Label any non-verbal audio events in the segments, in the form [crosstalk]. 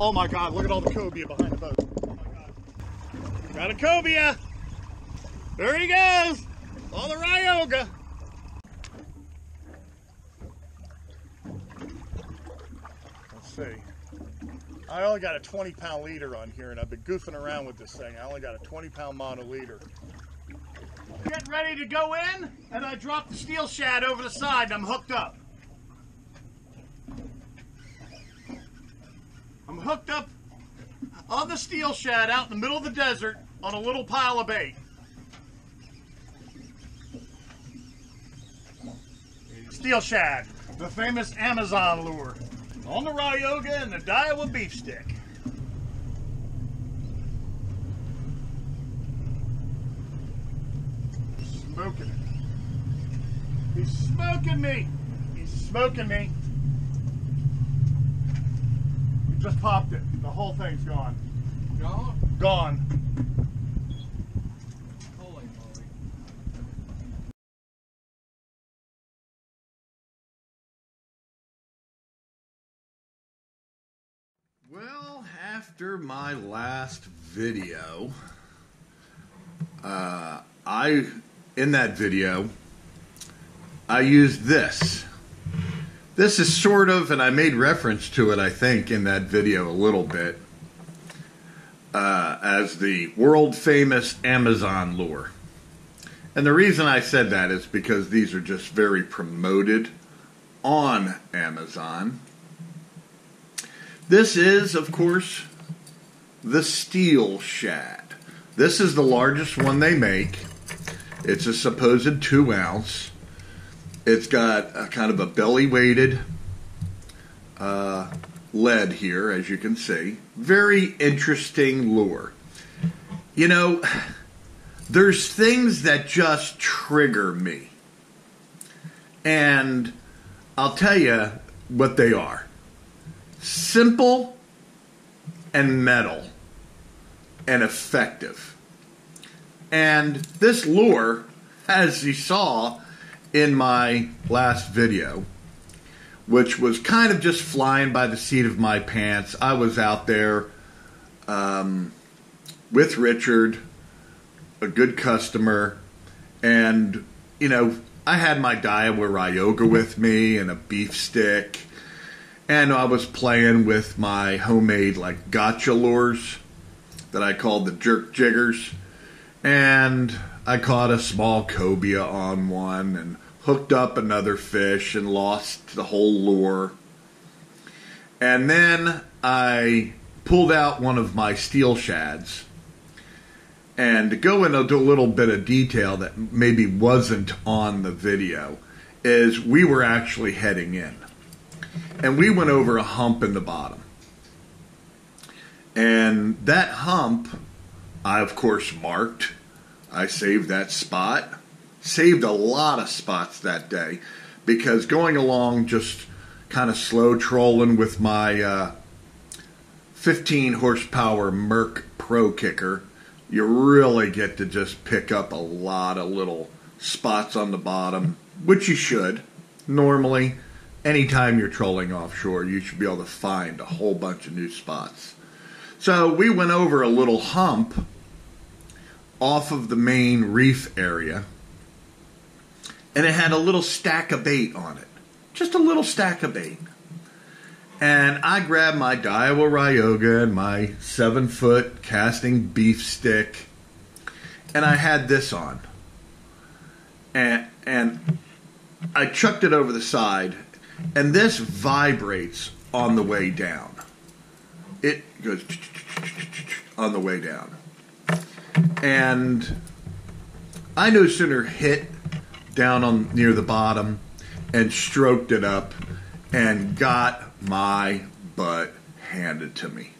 Oh my God, look at all the cobia behind the boat. Oh. Got a cobia. There he goes. All the Ryoga. Let's see. I only got a 20 pound leader on here and I've been goofing around with this thing. I only got a 20 pound mono leader. Getting ready to go in and I drop the steel shad over the side and I'm hooked up. Hooked up on the steel shad out in the middle of the desert on a little pile of bait. Steel shad, the famous Amazon lure. On the Ryoga and the Daiwa beef stick. Smoking it. He's smoking me. He's smoking me. He just popped it. The whole thing's gone. Gone? Gone. Well, after my last video, uh, I in that video I used this. This is sort of, and I made reference to it, I think, in that video a little bit, uh, as the world famous Amazon lure. And the reason I said that is because these are just very promoted on Amazon. This is, of course, the Steel Shad. This is the largest one they make. It's a supposed two ounce. It's got a kind of a belly weighted uh, lead here, as you can see. Very interesting lure. You know, there's things that just trigger me. And I'll tell you what they are simple and metal and effective. And this lure, as you saw in my last video, which was kind of just flying by the seat of my pants, I was out there um, with Richard, a good customer, and, you know, I had my Daiwa Ryoga with me and a beef stick and I was playing with my homemade like gotcha lures that I called the jerk jiggers, and I caught a small cobia on one and hooked up another fish and lost the whole lure. And then I pulled out one of my steel shads. And to go into a little bit of detail that maybe wasn't on the video, is we were actually heading in and we went over a hump in the bottom. And that hump, I of course marked. I saved that spot. Saved a lot of spots that day because going along just kind of slow trolling with my uh, 15 horsepower Merc Pro kicker, you really get to just pick up a lot of little spots on the bottom, which you should normally anytime you're trolling offshore, you should be able to find a whole bunch of new spots. So we went over a little hump off of the main reef area, and it had a little stack of bait on it. Just a little stack of bait. And I grabbed my Daiwa Ryoga and my seven foot casting beef stick, and I had this on. And, and I chucked it over the side and this vibrates on the way down. It goes on the way down. And I no sooner hit down on near the bottom and stroked it up and got my butt handed to me.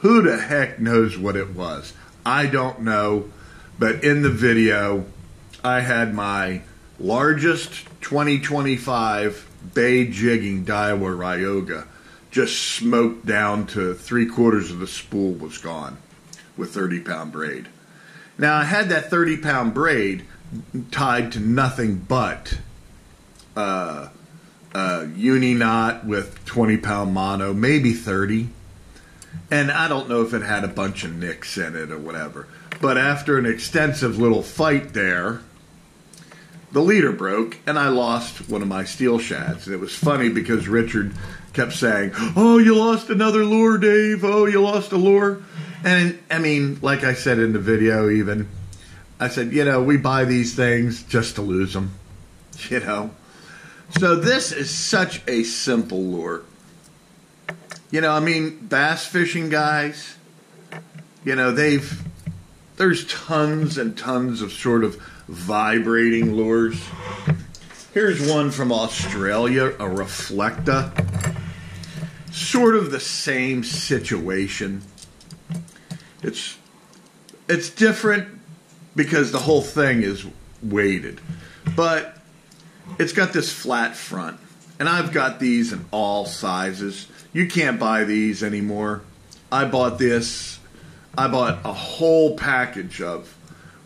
Who the heck knows what it was? I don't know, but in the video, I had my largest 2025 bay jigging Daiwa Ryoga just smoked down to three quarters of the spool was gone with 30 pound braid. Now I had that 30 pound braid tied to nothing but uh, a uni knot with 20 pound mono, maybe 30. And I don't know if it had a bunch of nicks in it or whatever. But after an extensive little fight there, the leader broke and I lost one of my steel shads. And it was funny because Richard kept saying, Oh, you lost another lure, Dave. Oh, you lost a lure. And I mean, like I said in the video, even, I said, you know, we buy these things just to lose them, [laughs] you know. So this is such a simple lure. You know, I mean, bass fishing guys, you know, they've, there's tons and tons of sort of vibrating lures. Here's one from Australia, a Reflecta. Sort of the same situation. It's it's different because the whole thing is weighted. But it's got this flat front. And I've got these in all sizes. You can't buy these anymore. I bought this. I bought a whole package of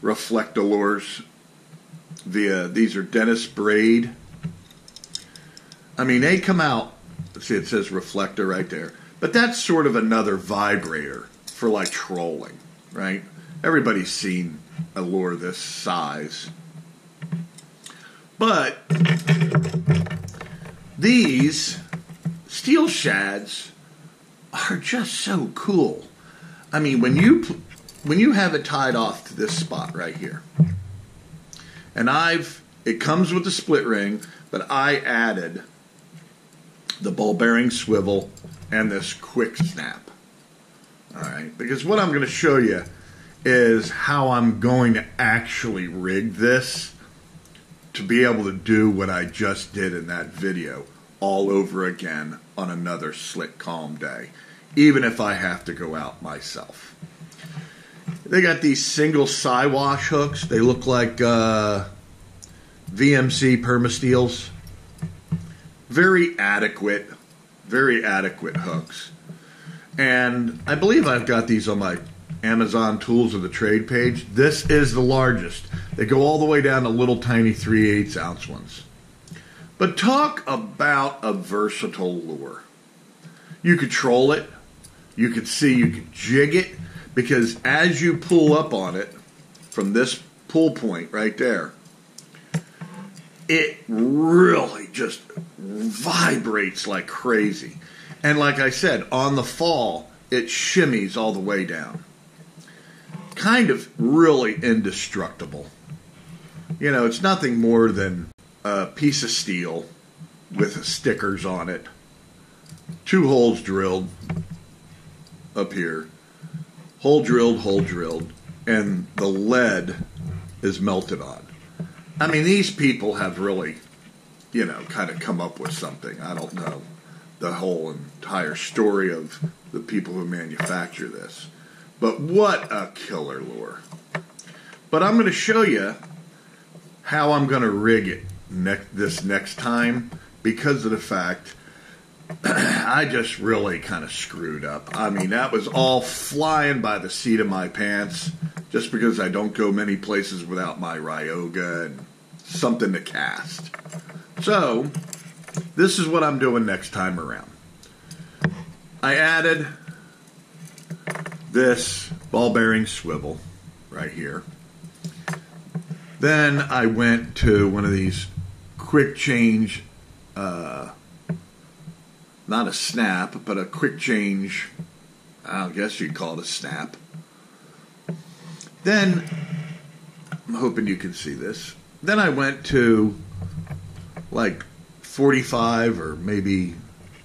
Reflectalures via these are Dennis Braid. I mean, they come out. See, it says Reflecta right there. But that's sort of another vibrator for like trolling, right? Everybody's seen a lure this size. But these steel shads are just so cool. I mean, when you when you have it tied off to this spot right here, and I've it comes with the split ring, but I added the ball bearing swivel and this quick snap. All right, because what I'm going to show you is how I'm going to actually rig this to be able to do what I just did in that video all over again on another slick calm day, even if I have to go out myself. They got these single Siwash hooks. They look like uh, VMC Permasteels. Very adequate, very adequate hooks. And I believe I've got these on my Amazon Tools of the Trade page. This is the largest. They go all the way down to little tiny 3 8 ounce ones. But talk about a versatile lure. You could troll it, you could see, you could jig it, because as you pull up on it from this pull point right there, it really just vibrates like crazy. And like I said, on the fall, it shimmies all the way down. Kind of really indestructible. You know, it's nothing more than a piece of steel with stickers on it, two holes drilled up here, hole drilled, hole drilled, and the lead is melted on. I mean, these people have really, you know, kind of come up with something. I don't know the whole entire story of the people who manufacture this. But what a killer lure. But I'm going to show you how I'm going to rig it ne- this next time because of the fact [clears throat] I just really kind of screwed up. I mean, that was all flying by the seat of my pants just because I don't go many places without my Ryoga and something to cast. So, this is what I'm doing next time around. I added this ball bearing swivel right here. Then I went to one of these quick change, uh, not a snap, but a quick change, I guess you'd call it a snap. Then, I'm hoping you can see this. Then I went to like 45 or maybe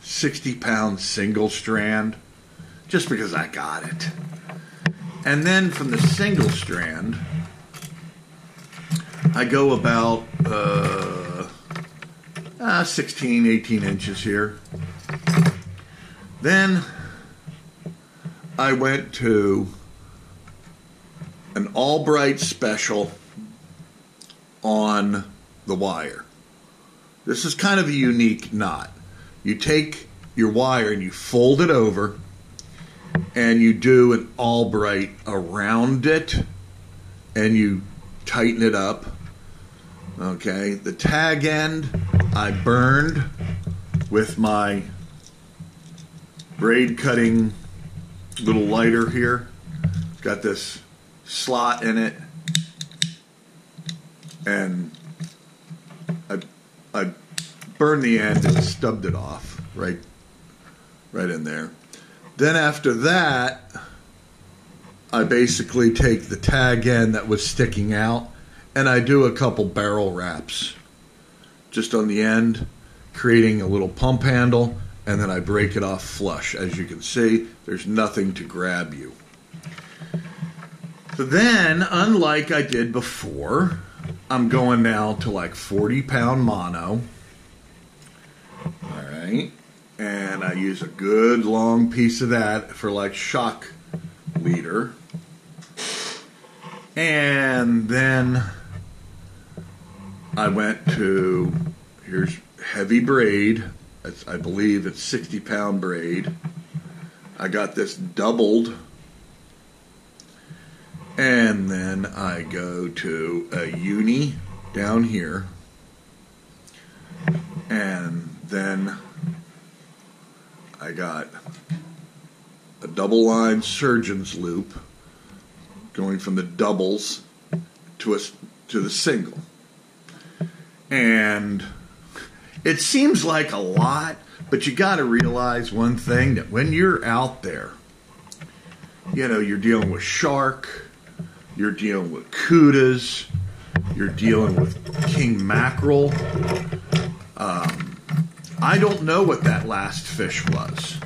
60 pound single strand just because I got it. And then from the single strand, I go about uh, uh, 16, 18 inches here. Then I went to an Albright special on the wire. This is kind of a unique knot. You take your wire and you fold it over and you do an Albright around it and you tighten it up. Okay, the tag end I burned with my braid cutting little lighter here. It's got this slot in it. And I burned the end and stubbed it off right, right in there. Then after that, I basically take the tag end that was sticking out and I do a couple barrel wraps just on the end, creating a little pump handle, and then I break it off flush. As you can see, there's nothing to grab you. So then, unlike I did before, I'm going now to like 40 pound mono. All right. And I use a good long piece of that for like shock leader. And then I went to here's heavy braid. It's, I believe it's 60 pound braid. I got this doubled. And then I go to a uni down here. And then I got a double line surgeon's loop going from the doubles to a, to the single. And it seems like a lot, but you got to realize one thing that when you're out there, you know, you're dealing with shark, you're dealing with kudas, you're dealing with king mackerel. Um, I don't know what that last fish was.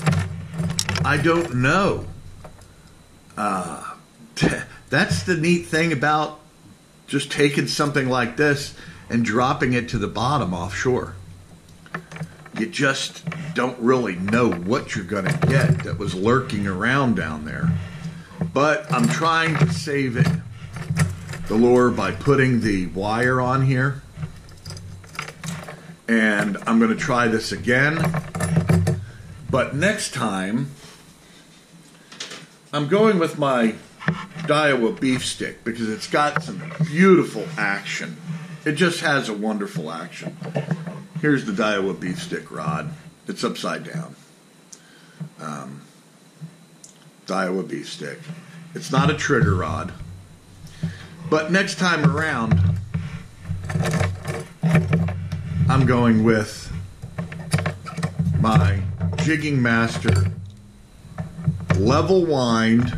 I don't know. Uh, [laughs] that's the neat thing about just taking something like this and dropping it to the bottom offshore. You just don't really know what you're going to get that was lurking around down there. But I'm trying to save it, the lure, by putting the wire on here. And I'm going to try this again. But next time, I'm going with my Daiwa beef stick because it's got some beautiful action. It just has a wonderful action. Here's the Daiwa beef stick rod. It's upside down. Um, Daiwa beef stick. It's not a trigger rod. But next time around, I'm going with my Jigging Master level wind.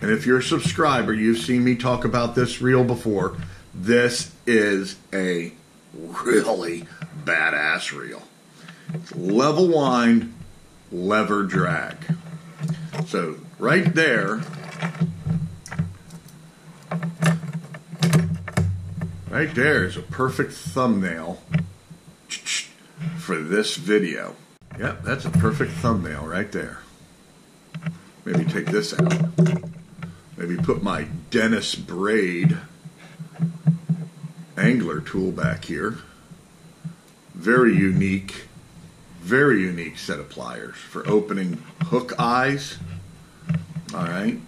And if you're a subscriber, you've seen me talk about this reel before. This is a really badass reel. Level wind, lever drag. So right there, right there is a perfect thumbnail for this video. Yep, that's a perfect thumbnail right there. Maybe take this out. Maybe put my Dennis braid angler tool back here. Very unique, very unique set of pliers for opening hook eyes. All right.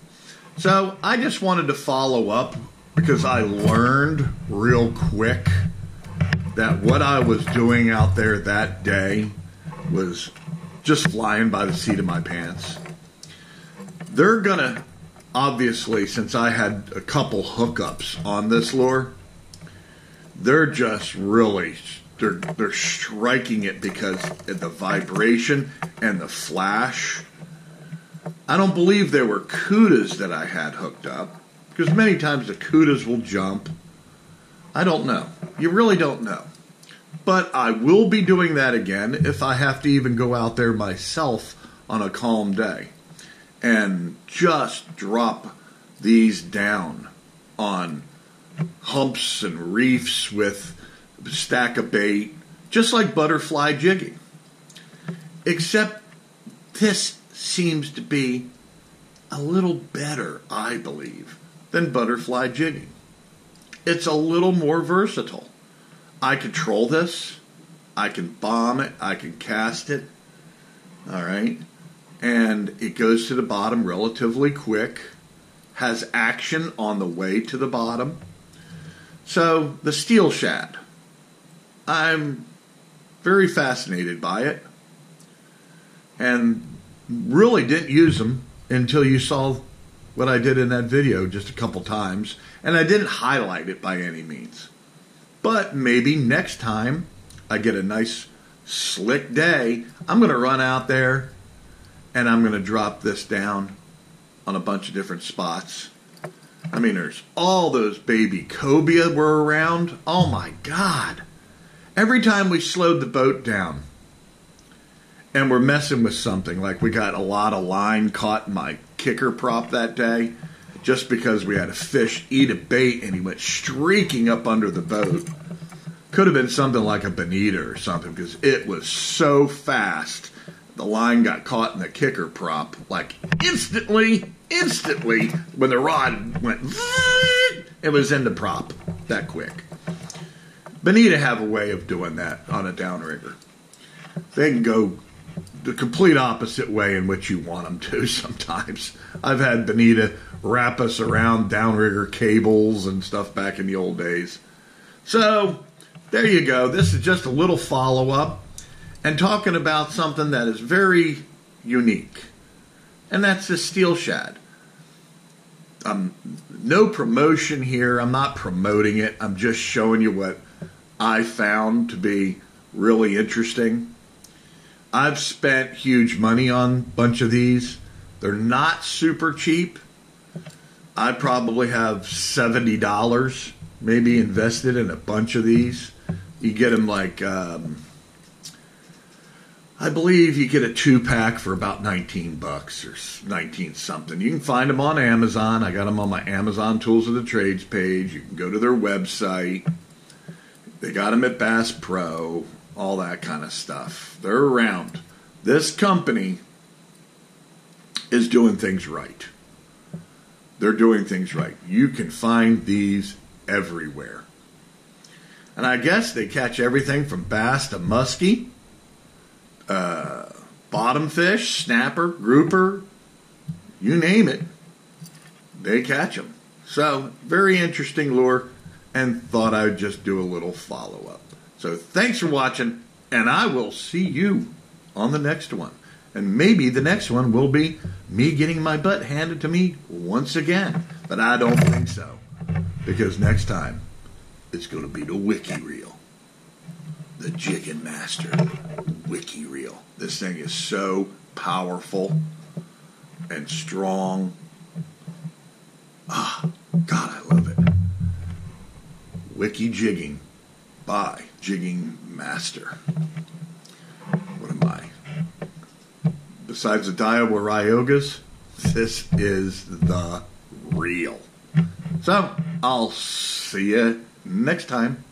So I just wanted to follow up because I learned real quick that what I was doing out there that day was just flying by the seat of my pants. They're gonna obviously, since I had a couple hookups on this lure, they're just really they're they're striking it because the vibration and the flash. I don't believe there were kudas that I had hooked up because many times the kudas will jump. I don't know. You really don't know. But I will be doing that again if I have to even go out there myself on a calm day and just drop these down on humps and reefs with stack of bait, just like butterfly jigging. Except this seems to be a little better, I believe, than butterfly jigging. It's a little more versatile. I control this. I can bomb it. I can cast it. All right. And it goes to the bottom relatively quick. Has action on the way to the bottom. So the steel shad. I'm very fascinated by it, and really didn't use them until you saw what I did in that video just a couple times, and I didn't highlight it by any means. But maybe next time I get a nice slick day, I'm going to run out there and I'm going to drop this down on a bunch of different spots. I mean, there's all those baby cobia were around. Oh my God. Every time we slowed the boat down and we're messing with something, like we got a lot of line caught in my kicker prop that day, just because we had a fish eat a bait and he went streaking up under the boat. Could have been something like a bonita or something because it was so fast. The line got caught in the kicker prop like instantly, instantly when the rod went. [laughs] It was in the prop that quick. Bonita have a way of doing that on a downrigger. They can go the complete opposite way in which you want them to [laughs] sometimes. I've had bonita wrap us around downrigger cables and stuff back in the old days. So, there you go. This is just a little follow up and talking about something that is very unique, and that's the steel shad. Um, no promotion here. I'm not promoting it. I'm just showing you what I found to be really interesting. I've spent huge money on a bunch of these. They're not super cheap. I probably have $70 maybe invested in a bunch of these. You get them like, um, I believe you get a two pack for about 19 bucks or 19 something. You can find them on Amazon. I got them on my Amazon Tools of the Trades page. You can go to their website. They got them at Bass Pro, all that kind of stuff. They're around. This company is doing things right. They're doing things right. You can find these everywhere. And I guess they catch everything from bass to muskie, uh, bottom fish, snapper, grouper, you name it, they catch them. So, very interesting lure, and thought I would just do a little follow up. So, thanks for watching, and I will see you on the next one. And maybe the next one will be me getting my butt handed to me once again. But I don't think so. Because next time, it's going to be the wiki reel. The Jigging Master wiki reel. This thing is so powerful and strong. Ah, God, I love it. Wiki Jigging by Jigging Master. What am I? Besides the Daiwa Ryogas, this is the real. So, I'll see you next time.